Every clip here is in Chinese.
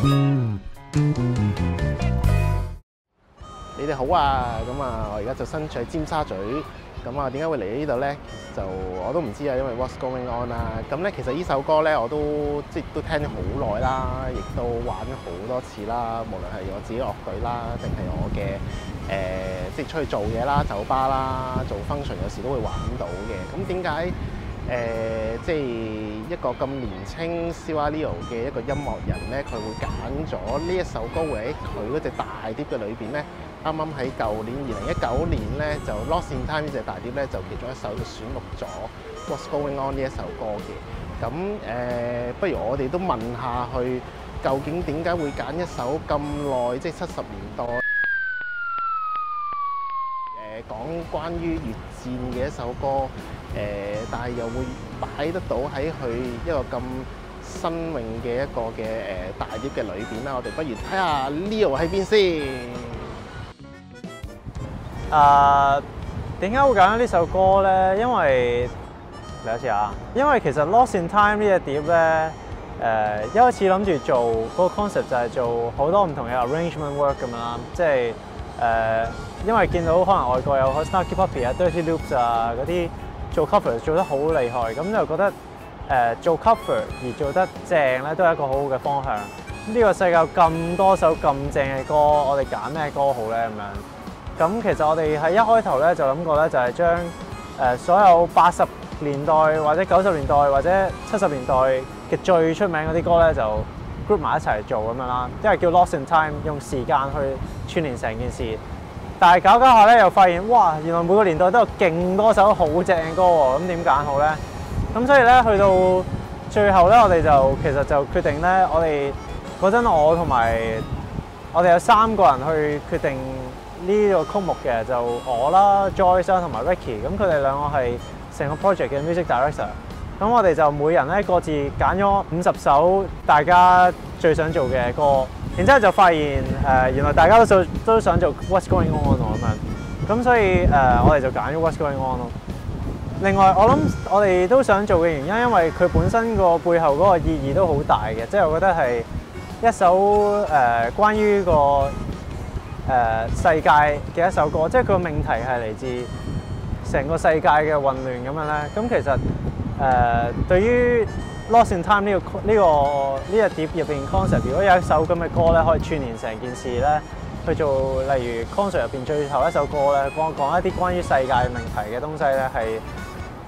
你哋好啊，咁啊，我而家就身處喺尖沙咀，咁啊，點解會嚟呢度咧？就我都唔知啊，因為 What's Going On 啦。咁咧，其實呢首歌咧，我都即係都聽咗好耐啦，亦都玩咗好多次啦。無論係我自己樂隊啦，定係我嘅誒、呃，即係出去做嘢啦、酒吧啦、做 function，有時都會玩到嘅。咁點解誒，即係一個咁年青 Siwa Leo 嘅一個音樂人咧，佢會揀咗呢一首歌喺佢嗰隻大碟嘅裏邊咧？啱啱喺舊年二零一九年咧，就 Lost in Time 呢隻大碟咧，就其中一首就選錄咗 What's Going On 呢一首歌嘅。咁誒、不如我哋都問下佢，究竟點解會揀一首咁耐，即係七十年代、講關於越戰嘅一首歌誒、但係又會擺得到喺佢一個咁新穎嘅一個嘅誒、大碟嘅裏邊啦。我哋不如睇下 Leo 喺邊先。誒點解會揀呢首歌咧？因為嚟一次啊！因為其實 Lost in Time 呢只碟咧，誒、一開始諗住做嗰個 concept 就係做好多唔同嘅 arrangement work 咁樣啦，即係、呃、因為見到可能外國有 Snarky Puppy 啊、Dirty Loops 啊嗰啲做 cover 做得好厲害，咁就覺得誒、做 cover 而做得正咧，都係一個好好嘅方向。呢、個世界咁多首咁正嘅歌，我哋揀咩歌好咧？咁樣。咁其實我哋喺一開頭咧就諗過咧，就係將誒所有八十年代或者九十年代或者七十年代嘅最出名嗰啲歌咧，就 group 埋一齊做咁樣啦。因為叫 Lost in Time，用時間去串連成件事。但係搞搞下咧，又發現哇，原來每個年代都有勁多首好正嘅歌喎。咁點揀好咧？咁所以咧，去到最後咧，我哋就其實就決定咧，我哋嗰陣我同埋我哋有三個人去決定。呢個曲目嘅就我啦，Joyce 啦同埋 Ricky，咁佢哋兩個係成個 project 嘅 music director。咁我哋就每人咧各自揀咗五十首大家最想做嘅歌，然之後就發現誒、原來大家都想都想做 What's Going On 咁樣，咁所以誒、我哋就揀咗 What's Going On 咯。另外我諗我哋都想做嘅原因，因為佢本身個背後嗰個意義都好大嘅，即係我覺得係一首誒、呃、關於個。世界嘅一首歌，即係佢個命題係嚟自成個世界嘅混亂咁樣咧。咁其實、呃、對於 Lost in Time 呢、個呢、個呢隻碟入邊 concept，如果有一首咁嘅歌咧，可以串連成件事咧，去做例如 concert 入邊最後一首歌咧，講講一啲關於世界命題嘅東西咧，係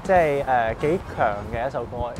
即係誒幾強嘅一首歌嚟。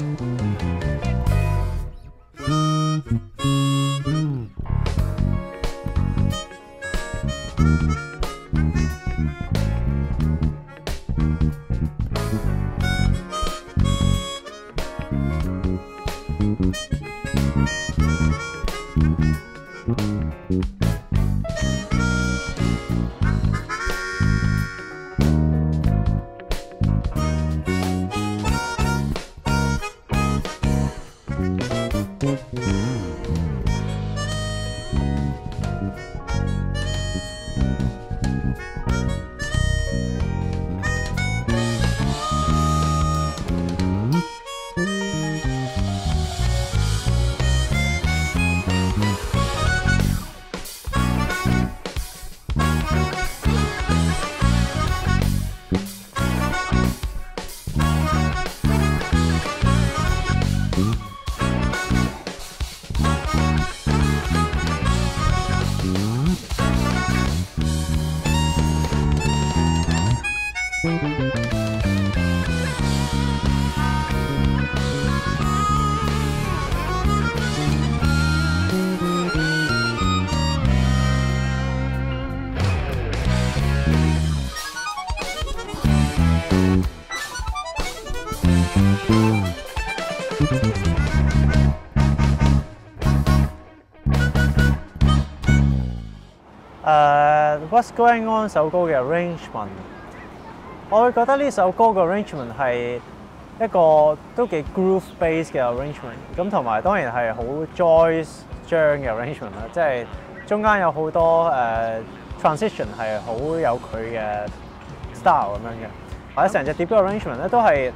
What's Going On 首歌嘅 arrangement，我會覺得呢首歌嘅 arrangement 係一個都幾 groove base 嘅 arrangement，咁同埋當然係好 Joyce 張嘅 arrangement 啦，即係中間有好多誒、transition 係好有佢嘅 style 咁樣嘅，或者成隻碟嘅 arrangement 咧都係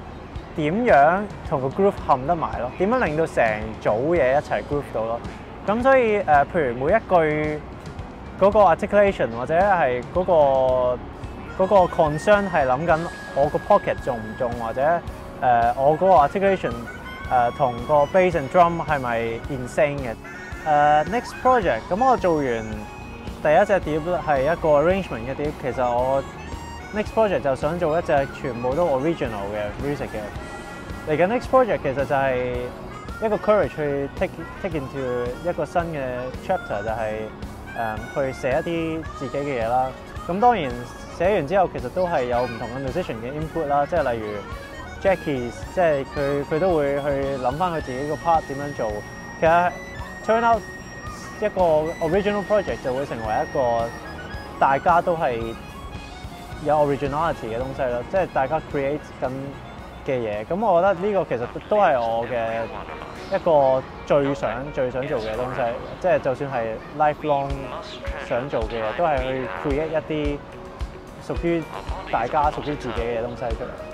點樣同個 groove 冚得埋咯，點樣令到成組嘢一齊 groove 到咯，咁所以誒、譬如每一句。嗰個 articulation 或者係嗰、個嗰、個 concern 係諗緊我個 pocket 重唔重，或者誒、我嗰個 articulation 誒、同個 bass and drum 係咪 insane 嘅？誒、next project 咁我做完第一隻碟係一個 arrangement 嘅碟，其實我 next project 就想做一隻全部都 original 嘅 music 嘅。嚟緊 next project 其實就係一個 courage 去 take take into 一個新嘅 chapter 就係、去寫一啲自己嘅嘢啦。咁當然寫完之後，其實都係有唔同嘅 musician 嘅 input 啦，即係例如 Jackie，即係佢佢都會去諗翻佢自己個 part 點樣做。其實 turn out 一個 original project 就會成為一個大家都係有 originality 嘅東西咯，即係大家 create 緊嘅嘢。咁我覺得呢個其實都係我嘅一個最想最想做嘅東西，即係就算係 lifelong 想做嘅嘢，都係去 create 一啲屬於大家、屬於自己嘅東西出嚟。